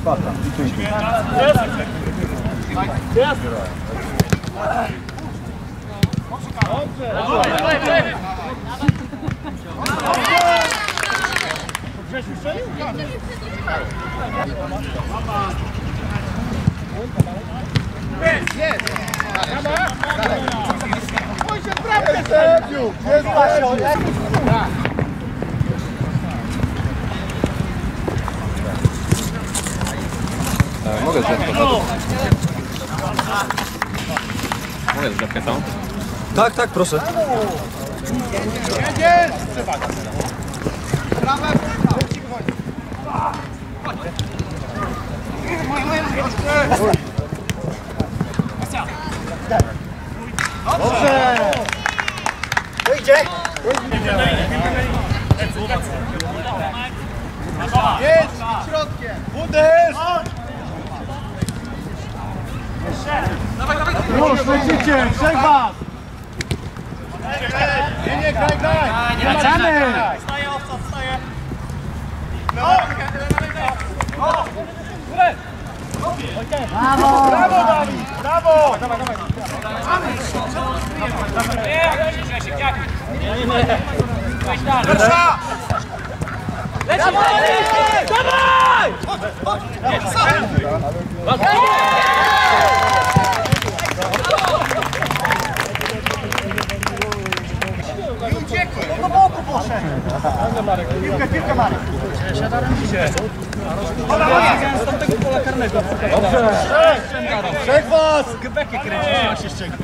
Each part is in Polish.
Sparta. Dzięki. Jest Pasio! Mogę Zdjąć tą? Tak, tak, proszę. Dobrze! Wyjdzie! Jedź środkiem! Uderz! Już, lecicie! Trzech was! Nie, nie, graj, graj! Wracamy! Brawo! Brawo, Dawid! Brawo! Pierwsza! Piłkę, piłkę Marek. Dobrze. Trzech was! Gebekie kręci, ma się czego.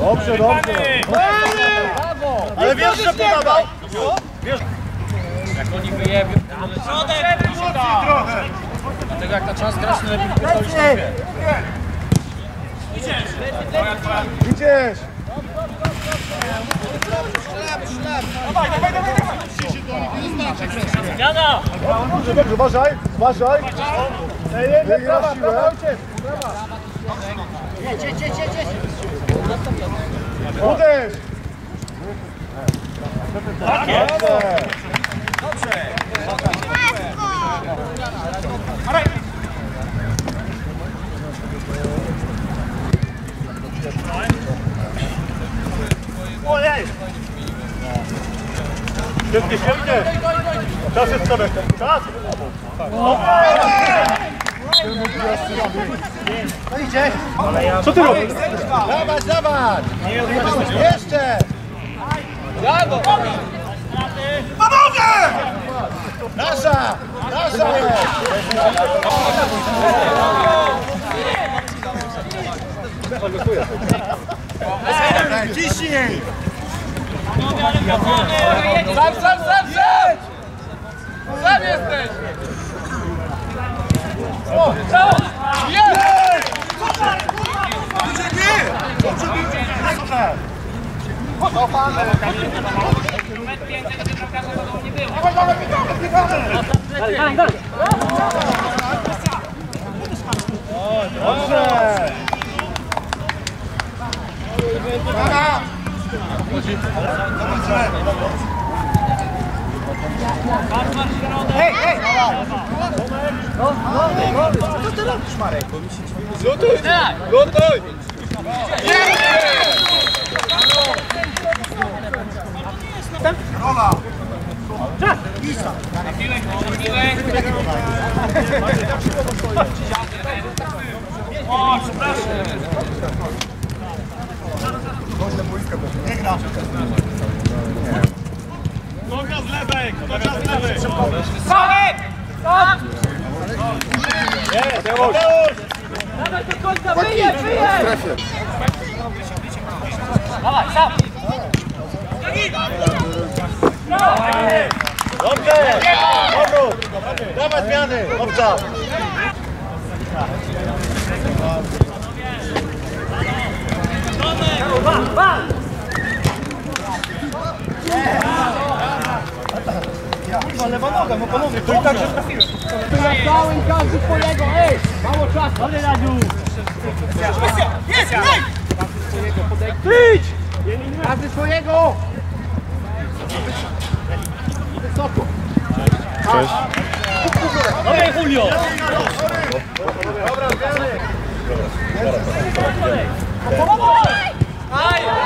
Dobrze, dobrze. Ale wiesz, że pomagał? Jak oni wyjebią, trochę. dlatego jak na czas grać, to lepiej wypierdolić na dwie. Idziesz! Jana! Dobrze, dobrze, uważaj, uważaj. Nie gra siłę. Uderz! Dobrze. Ojej! Świetnie, świetnie! Czas jest sobie. Czas! No idzie! Co ty robisz? Dawać, dawać! Jeszcze! Panowie! Nasza! Nasza jest! Ciśnij! Sam, sam, sam, sam! Sam jesteś! O, co? Jest! Dobrze! Hej, hej! No, no, no, co ty robisz, Marek? Gotuj! Gotuj! Rola! O, przepraszam! Nie gra. Noga z lewej! Noga z lewej! Sławek! Nie, Mateusz! Dawaj do końca, wyjedź, wyjedź! Dawaj, sam! Dobrze! Powrót! Dawaj zmiany! Obca! kurwa, lewa noga, no panowie, to i tak, że trafiłem. To ja dałem każdy twojego, ej! Mało czasu! Dobry, Radziu! Jest, lej! Idź! Każdy swojego! Wysoko! Cześć! Dobra, Julio! Dobra, zgadzamy! Dobra, zgadzamy! Aj!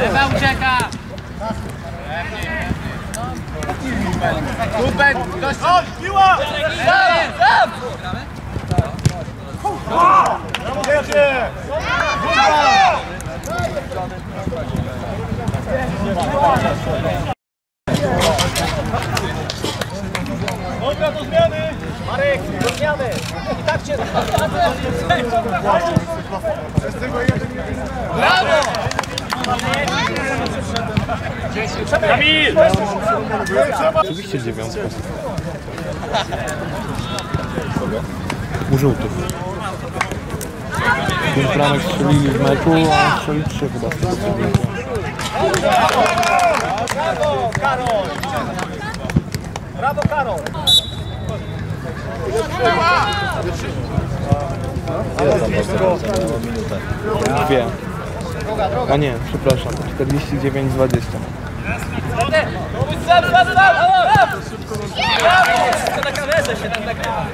Lewa ucieka! Kubek, ktoś... O, piła! Sam, sam! Jedzie! Brawo! Kamil! Oczywiście dziewiątka. U żółtych. Pięć bramek strzelili w meczu, a strzeli trzy chyba. Brawo, Karol! Brawo, Karol! Dwie. A nie, przepraszam, 49-20. Szybko! Brawo! To na kamerze się tam nagrywa.